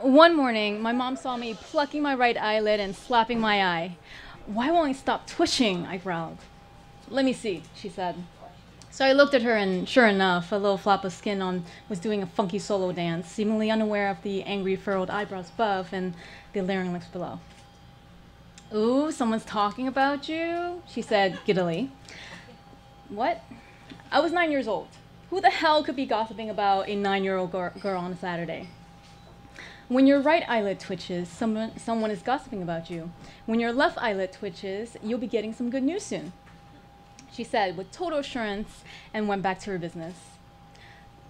One morning, my mom saw me plucking my right eyelid and slapping my eye. Why won't I stop twitching? I growled. Let me see, she said. So I looked at her, and sure enough, a little flap of skin on was doing a funky solo dance, seemingly unaware of the angry furrowed eyebrows above and the leering lips below. Ooh, someone's talking about you, she said giddily. What? I was nine years old. Who the hell could be gossiping about a nine year old girl on a Saturday? When your right eyelid twitches, someone, someone is gossiping about you. When your left eyelid twitches, you'll be getting some good news soon she said with total assurance and went back to her business.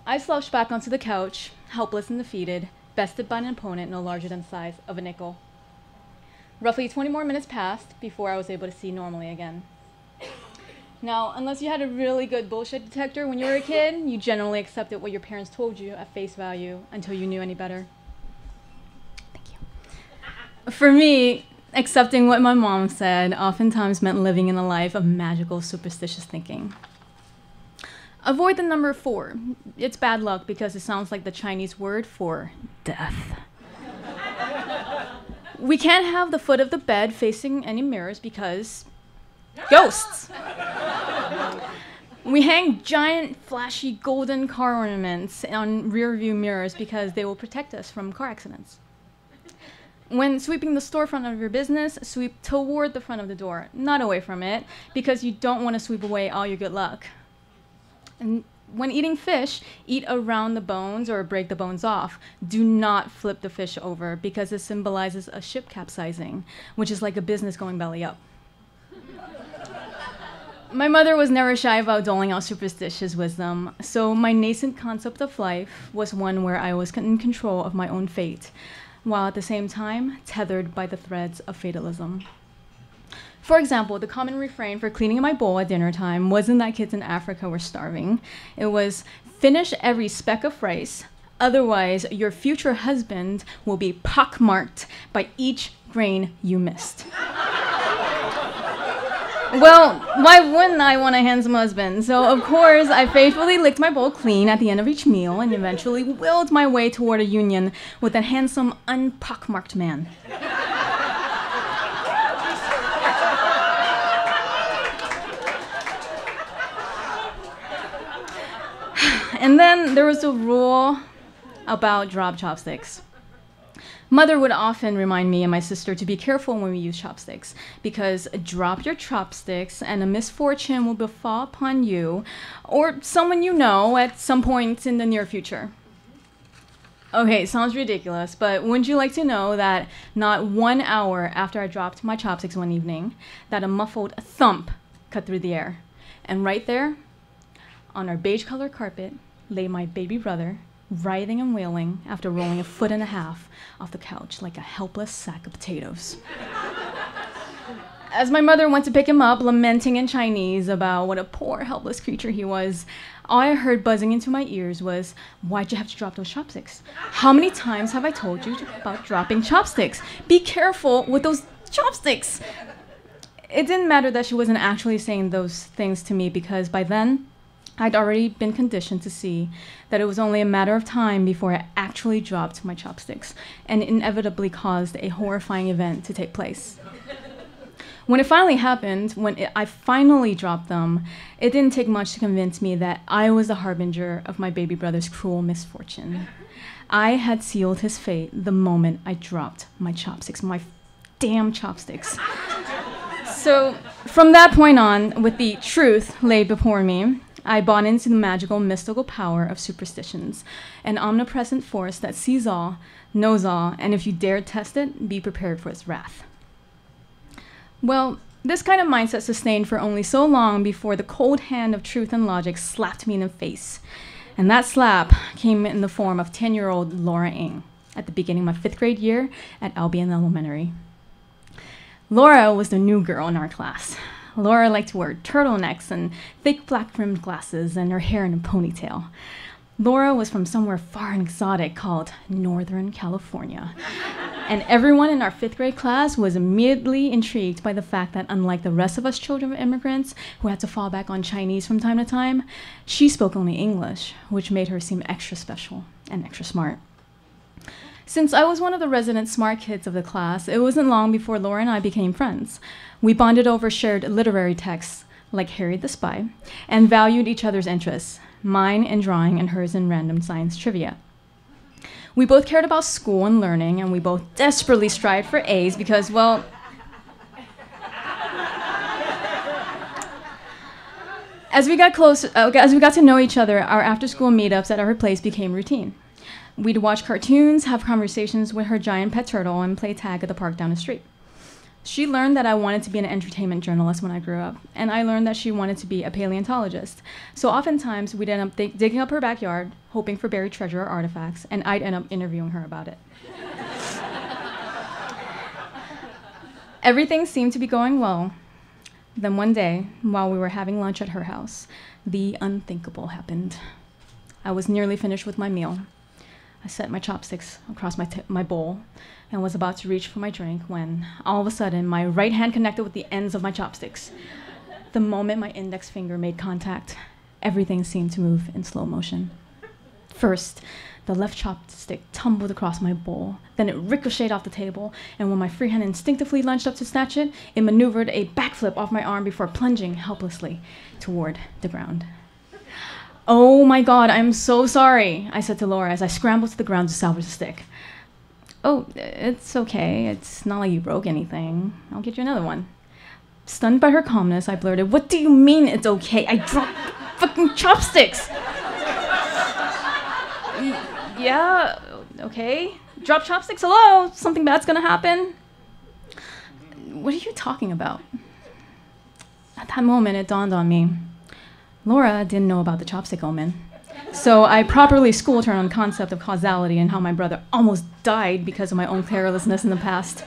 I slouched back onto the couch, helpless and defeated, bested by an opponent no larger than the size of a nickel. Roughly 20 more minutes passed before I was able to see normally again. Now, unless you had a really good bullshit detector when you were a kid, you generally accepted what your parents told you at face value until you knew any better. For me, accepting what my mom said oftentimes meant living in a life of magical, superstitious thinking. Avoid the number four. It's bad luck because it sounds like the Chinese word for death. we can't have the foot of the bed facing any mirrors because ghosts. we hang giant, flashy golden car ornaments on rear view mirrors because they will protect us from car accidents. When sweeping the storefront of your business, sweep toward the front of the door, not away from it, because you don't want to sweep away all your good luck. And when eating fish, eat around the bones or break the bones off. Do not flip the fish over because it symbolizes a ship capsizing, which is like a business going belly up. my mother was never shy about doling out superstitious wisdom, so my nascent concept of life was one where I was in control of my own fate while at the same time tethered by the threads of fatalism. For example, the common refrain for cleaning my bowl at dinner time wasn't that kids in Africa were starving. It was finish every speck of rice, otherwise, your future husband will be pockmarked by each grain you missed. Well, why wouldn't I want a handsome husband? So, of course, I faithfully licked my bowl clean at the end of each meal and eventually willed my way toward a union with a handsome, unpockmarked man. and then there was a rule about drop chopsticks. Mother would often remind me and my sister to be careful when we use chopsticks because drop your chopsticks and a misfortune will befall upon you or someone you know at some point in the near future. Okay, sounds ridiculous, but wouldn't you like to know that not one hour after I dropped my chopsticks one evening, that a muffled thump cut through the air. And right there, on our beige colored carpet, lay my baby brother writhing and wailing after rolling a foot and a half off the couch like a helpless sack of potatoes. As my mother went to pick him up, lamenting in Chinese about what a poor, helpless creature he was, all I heard buzzing into my ears was, Why'd you have to drop those chopsticks? How many times have I told you about dropping chopsticks? Be careful with those chopsticks! It didn't matter that she wasn't actually saying those things to me because by then, I'd already been conditioned to see that it was only a matter of time before I actually dropped my chopsticks and inevitably caused a horrifying event to take place. When it finally happened, when it, I finally dropped them, it didn't take much to convince me that I was the harbinger of my baby brother's cruel misfortune. I had sealed his fate the moment I dropped my chopsticks, my damn chopsticks. so, from that point on, with the truth laid before me, I bought into the magical, mystical power of superstitions, an omnipresent force that sees all, knows all, and if you dare test it, be prepared for its wrath. Well, this kind of mindset sustained for only so long before the cold hand of truth and logic slapped me in the face. And that slap came in the form of 10 year old Laura Ng at the beginning of my fifth grade year at Albion Elementary. Laura was the new girl in our class. Laura liked to wear turtlenecks and thick black rimmed glasses and her hair in a ponytail. Laura was from somewhere far and exotic called Northern California. and everyone in our fifth grade class was immediately intrigued by the fact that, unlike the rest of us children of immigrants who had to fall back on Chinese from time to time, she spoke only English, which made her seem extra special and extra smart. Since I was one of the resident smart kids of the class, it wasn't long before Laura and I became friends. We bonded over shared literary texts, like Harriet the Spy, and valued each other's interests, mine in drawing and hers in random science trivia. We both cared about school and learning, and we both desperately strived for A's because, well, as we got close, uh, as we got to know each other, our after-school meetups at our place became routine. We'd watch cartoons, have conversations with her giant pet turtle, and play tag at the park down the street. She learned that I wanted to be an entertainment journalist when I grew up, and I learned that she wanted to be a paleontologist. So oftentimes we'd end up dig- digging up her backyard, hoping for buried treasure or artifacts, and I'd end up interviewing her about it. Everything seemed to be going well. Then one day, while we were having lunch at her house, the unthinkable happened. I was nearly finished with my meal. I set my chopsticks across my, t- my bowl and was about to reach for my drink when, all of a sudden, my right hand connected with the ends of my chopsticks. The moment my index finger made contact, everything seemed to move in slow motion. First, the left chopstick tumbled across my bowl. Then it ricocheted off the table, and when my free hand instinctively lunged up to snatch it, it maneuvered a backflip off my arm before plunging helplessly toward the ground. Oh my god, I'm so sorry, I said to Laura as I scrambled to the ground to salvage the stick. Oh, it's okay. It's not like you broke anything. I'll get you another one. Stunned by her calmness, I blurted, What do you mean it's okay? I dropped fucking chopsticks! Yeah, okay. Drop chopsticks? Hello? Something bad's gonna happen? What are you talking about? At that moment, it dawned on me. Laura didn't know about the chopstick omen. So I properly schooled her on the concept of causality and how my brother almost died because of my own carelessness in the past.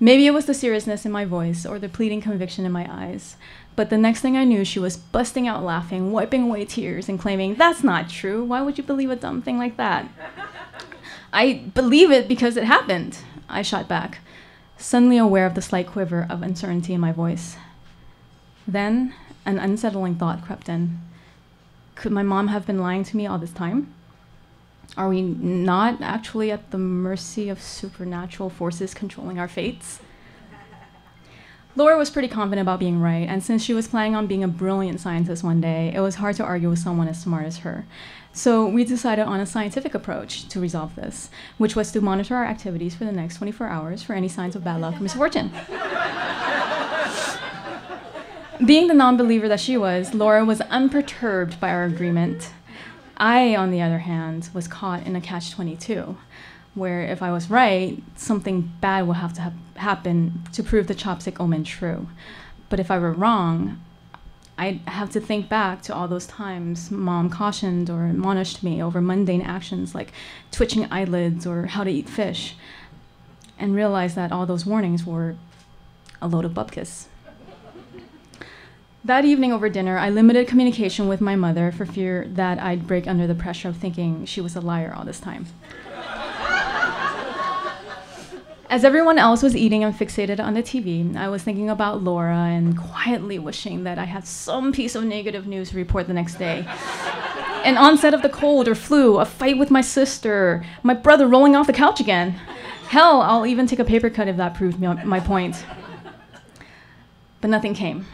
Maybe it was the seriousness in my voice or the pleading conviction in my eyes, but the next thing I knew, she was busting out laughing, wiping away tears, and claiming, That's not true. Why would you believe a dumb thing like that? I believe it because it happened, I shot back, suddenly aware of the slight quiver of uncertainty in my voice. Then an unsettling thought crept in. Could my mom have been lying to me all this time? Are we not actually at the mercy of supernatural forces controlling our fates? Laura was pretty confident about being right, and since she was planning on being a brilliant scientist one day, it was hard to argue with someone as smart as her. So we decided on a scientific approach to resolve this, which was to monitor our activities for the next 24 hours for any signs of bad luck or misfortune. Being the non believer that she was, Laura was unperturbed by our agreement. I, on the other hand, was caught in a catch 22, where if I was right, something bad would have to ha- happen to prove the chopstick omen true. But if I were wrong, I'd have to think back to all those times mom cautioned or admonished me over mundane actions like twitching eyelids or how to eat fish, and realize that all those warnings were a load of bupkis. That evening over dinner, I limited communication with my mother for fear that I'd break under the pressure of thinking she was a liar all this time. As everyone else was eating and fixated on the TV, I was thinking about Laura and quietly wishing that I had some piece of negative news to report the next day. An onset of the cold or flu, a fight with my sister, my brother rolling off the couch again. Hell, I'll even take a paper cut if that proved my point. But nothing came.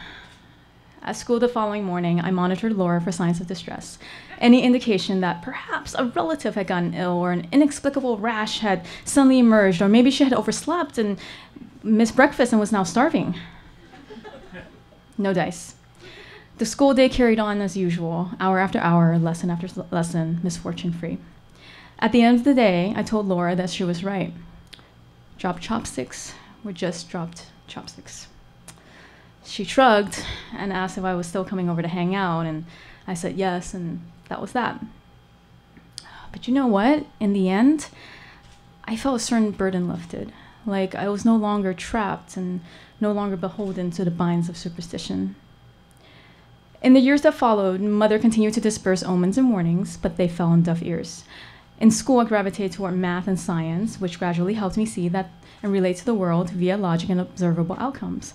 At school the following morning, I monitored Laura for signs of distress. Any indication that perhaps a relative had gotten ill or an inexplicable rash had suddenly emerged, or maybe she had overslept and missed breakfast and was now starving. No dice. The school day carried on as usual, hour after hour, lesson after lesson, misfortune free. At the end of the day, I told Laura that she was right. Dropped chopsticks were just dropped chopsticks she shrugged and asked if I was still coming over to hang out, and I said yes, and that was that. But you know what? In the end, I felt a certain burden lifted. Like I was no longer trapped and no longer beholden to the binds of superstition. In the years that followed, Mother continued to disperse omens and warnings, but they fell on deaf ears. In school, I gravitated toward math and science, which gradually helped me see that and relate to the world via logic and observable outcomes.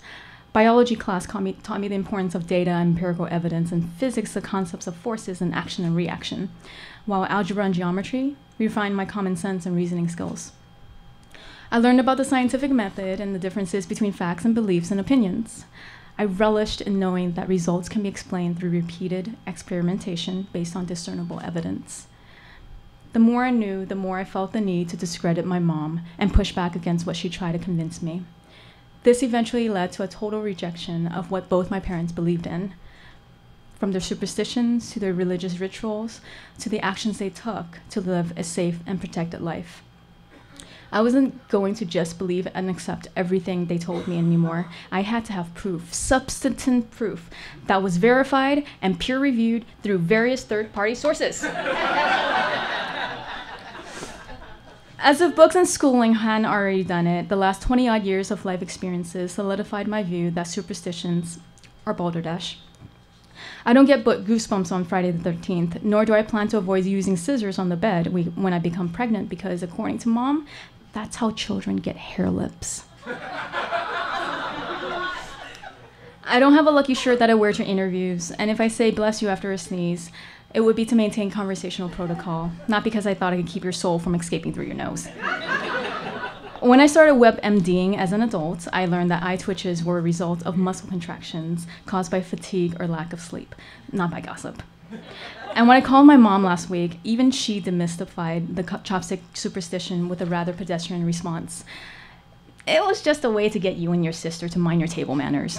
Biology class taught me, taught me the importance of data and empirical evidence, and physics the concepts of forces and action and reaction, while algebra and geometry refined my common sense and reasoning skills. I learned about the scientific method and the differences between facts and beliefs and opinions. I relished in knowing that results can be explained through repeated experimentation based on discernible evidence. The more I knew, the more I felt the need to discredit my mom and push back against what she tried to convince me. This eventually led to a total rejection of what both my parents believed in. From their superstitions to their religious rituals to the actions they took to live a safe and protected life. I wasn't going to just believe and accept everything they told me anymore. I had to have proof, substantive proof, that was verified and peer reviewed through various third party sources. As if books and schooling hadn't already done it, the last 20 odd years of life experiences solidified my view that superstitions are balderdash. I don't get goosebumps on Friday the 13th, nor do I plan to avoid using scissors on the bed when I become pregnant because, according to mom, that's how children get hare lips. I don't have a lucky shirt that I wear to interviews, and if I say bless you after a sneeze, it would be to maintain conversational protocol, not because I thought I could keep your soul from escaping through your nose. when I started WebMDing as an adult, I learned that eye twitches were a result of muscle contractions caused by fatigue or lack of sleep, not by gossip. And when I called my mom last week, even she demystified the chopstick superstition with a rather pedestrian response. It was just a way to get you and your sister to mind your table manners.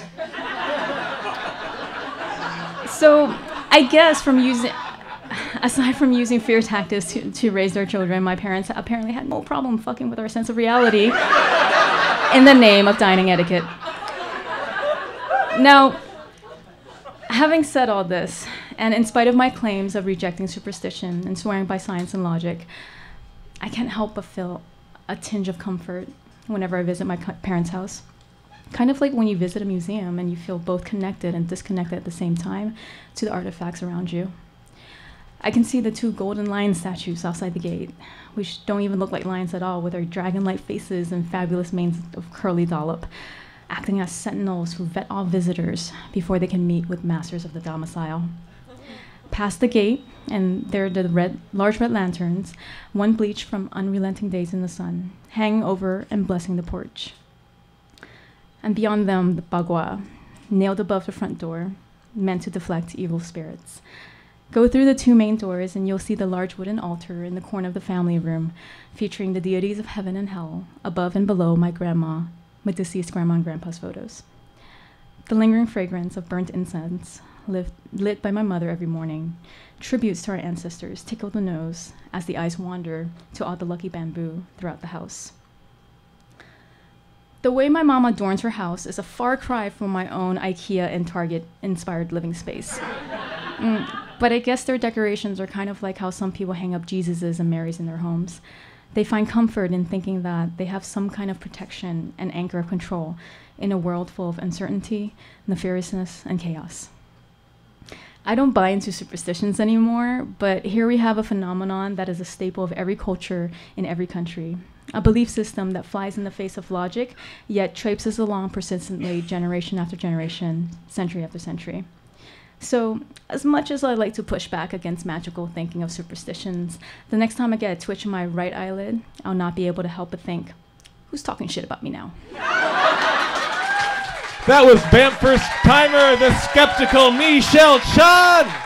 so I guess from using aside from using fear tactics to, to raise their children, my parents apparently had no problem fucking with our sense of reality in the name of dining etiquette. Now, having said all this, and in spite of my claims of rejecting superstition and swearing by science and logic, I can't help but feel a tinge of comfort whenever I visit my parents' house. Kind of like when you visit a museum and you feel both connected and disconnected at the same time to the artifacts around you. I can see the two golden lion statues outside the gate, which don't even look like lions at all, with their dragon like faces and fabulous manes of curly dollop, acting as sentinels who vet all visitors before they can meet with masters of the domicile. Past the gate, and there are the red, large red lanterns, one bleached from unrelenting days in the sun, hanging over and blessing the porch. And beyond them, the bagua, nailed above the front door, meant to deflect evil spirits. Go through the two main doors, and you'll see the large wooden altar in the corner of the family room, featuring the deities of heaven and hell, above and below my grandma, my deceased grandma and grandpa's photos. The lingering fragrance of burnt incense, lit, by my mother every morning, tributes to our ancestors tickle the nose as the eyes wander to all the lucky bamboo throughout the house. The way my mom adorns her house is a far cry from my own IKEA and Target inspired living space. Mm, but I guess their decorations are kind of like how some people hang up Jesuses and Marys in their homes. They find comfort in thinking that they have some kind of protection and anchor of control in a world full of uncertainty, nefariousness, and chaos. I don't buy into superstitions anymore, but here we have a phenomenon that is a staple of every culture in every country. A belief system that flies in the face of logic, yet traipses along persistently generation after generation, century after century. So, as much as I like to push back against magical thinking of superstitions, the next time I get a twitch in my right eyelid, I'll not be able to help but think, who's talking shit about me now? That was Banff timer, the skeptical Michelle Chan.